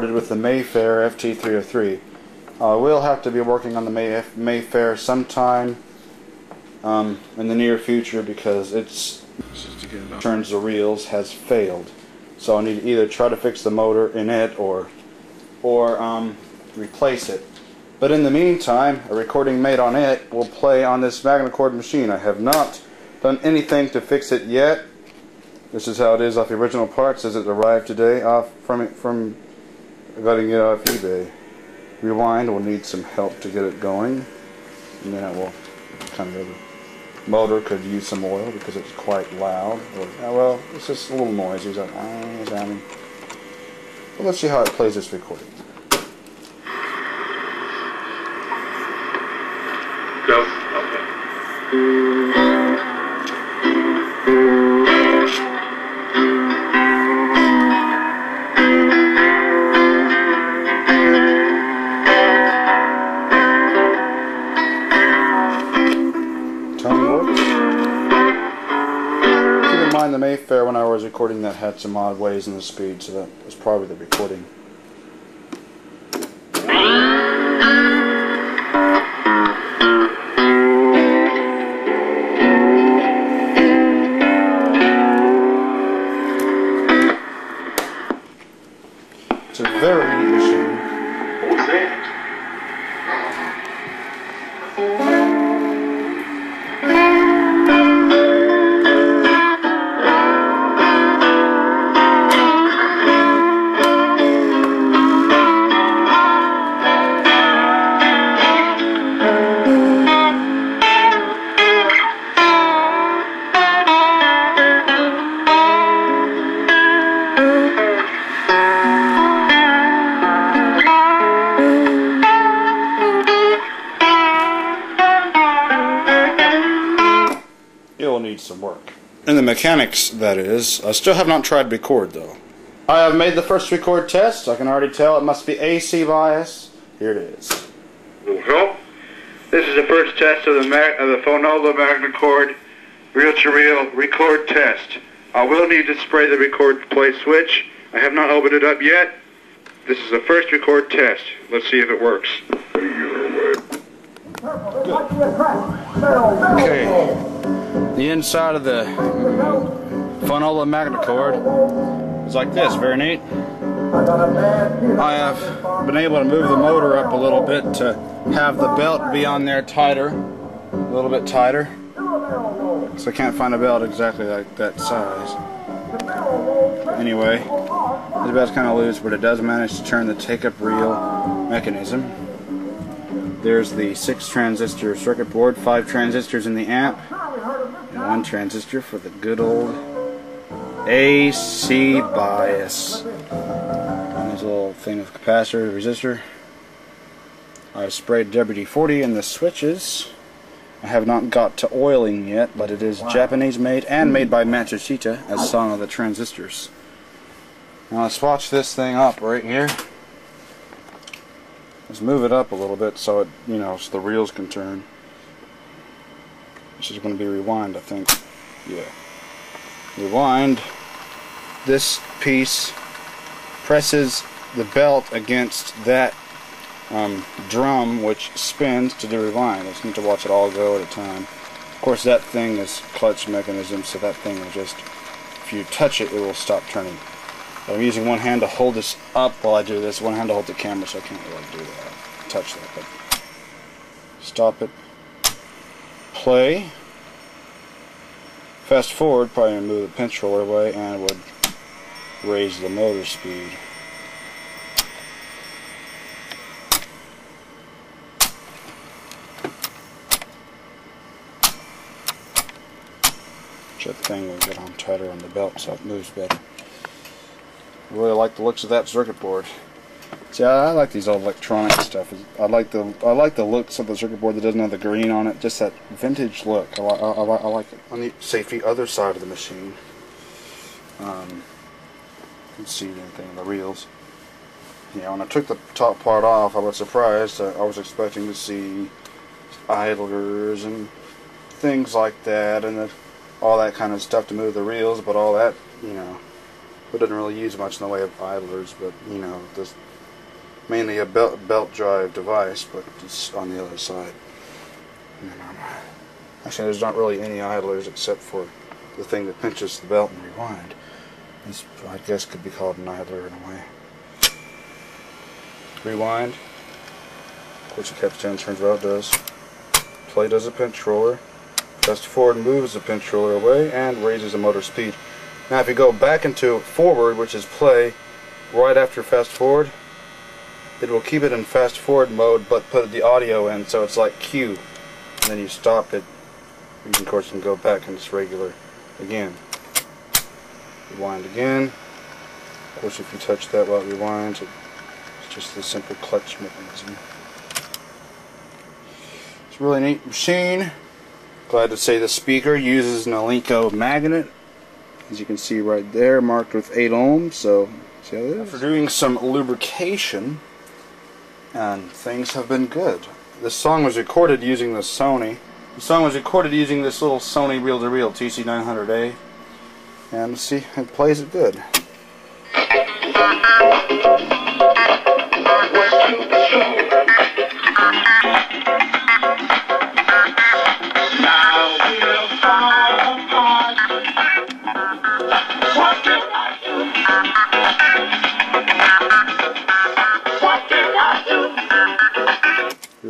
with the Mayfair FT303. Uh, we'll have to be working on the May Mayfair sometime um, in the near future because it's turns the reels has failed. So I need to either try to fix the motor in it or or um, replace it. But in the meantime, a recording made on it will play on this Magnecord machine. I have not done anything to fix it yet. This is how it is off the original parts as it arrived today off from it from I gotta get off eBay. Rewind will need some help to get it going. And then it will kind of the motor could use some oil because it's quite loud. Or, uh, well, it's just a little noisy. It's like, ah, let's see how it plays this recording. Go. Okay. Mayfair when I was recording that had some odd ways in the speed, so that was probably the recording. It's a very neat machine. What's that? Some work. In the mechanics, that is. I still have not tried record though. I have made the first record test. I can already tell it must be AC bias. Here it is. Well, this is the first test of the Mag- of the Phonola Magnecord reel-to-reel record test. I will need to spray the record play switch. I have not opened it up yet. This is the first record test. Let's see if it works. Okay. The inside of the Phonola Magnecord is like this. Very neat. I have been able to move the motor up a little bit to have the belt be on there tighter, a little bit tighter. So I can't find a belt exactly like that size. Anyway, the belt's kind of loose, but it does manage to turn the take-up reel mechanism. There's the six transistor circuit board, five transistors in the amp, and one transistor for the good old AC bias. And there's a little thing of capacitor, resistor. I've sprayed WD-40 in the switches. I have not got to oiling yet, but it is Japanese made and made by Matsushita, as song of the transistors. Now let's watch this thing up right here. Let's move it up a little bit so it, you know, so the reels can turn. This is going to be rewind, I think. Yeah. Rewind. This piece presses the belt against that um, drum, which spins to do rewind. I just need to watch it all go at a time. Of course, that thing is clutch mechanism, so that thing will just, if you touch it, it will stop turning. But I'm using one hand to hold this up while I do this, one hand to hold the camera, so I can't really do that, touch that. But stop it. Play. Fast forward, probably gonna move the pinch roller away, and it would raise the motor speed. That thing will get on tighter on the belt so it moves better. Really like the looks of that circuit board. See, I, I like these old electronic stuff. I like the I like the looks of the circuit board that doesn't have the green on it. Just that vintage look. I, I, I, I like it. On the safety other side of the machine, um, you can see anything in the reels. Yeah, when I took the top part off, I was surprised. I was expecting to see idlers and things like that, and the, all that kind of stuff to move the reels, but all that, you know, It doesn't really use much in the way of idlers, but you know, this mainly a belt belt drive device, but it's on the other side. Um, actually, there's not really any idlers except for the thing that pinches the belt and rewind. This, I guess, could be called an idler in a way. Rewind. Course, the capstan turns out does. Play does a pinch roller. Fast forward moves the pinch roller away and raises the motor speed. Now, if you go back into forward, which is play, right after fast forward, it will keep it in fast forward mode, but put the audio in, so it's like Q. And then you stop it. You can, of course, can go back into its regular again. Rewind again. Of course, if you touch that while it rewinds, it's just a simple clutch mechanism. It's a really neat machine. Glad to say the speaker uses an Alnico magnet, as you can see right there, marked with 8 ohms. So, see how it is? After doing some lubrication, and things have been good. This song was recorded using the Sony. The song was recorded using this little Sony reel-to-reel TC900A. And see, it plays it good.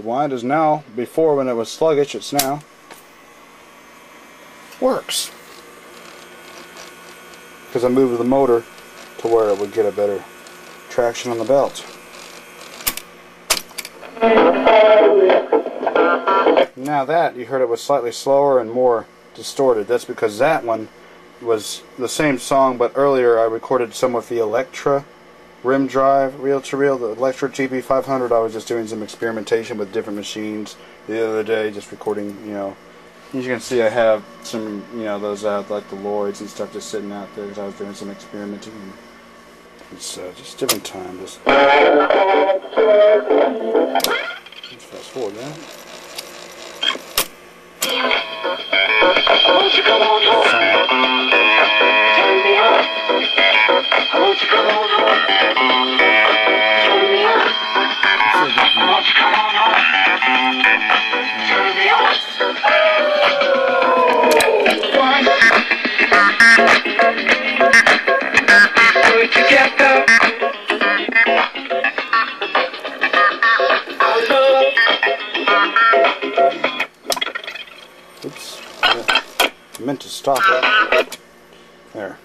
Rewind is now, before when it was sluggish, it's now works because I moved the motor to where it would get a better traction on the belt. Now that, you heard it was slightly slower and more distorted. That's because that one was the same song, but earlier I recorded some with the Electra rim drive, reel-to-reel, the Electra TP500. I was just doing some experimentation with different machines the other day, just recording, you know, as you can see, I have some, you know, those out like the Lloyds and stuff just sitting out there because I was doing some experimenting. It's uh, just different time. Just let's fast forward that. stop it. There.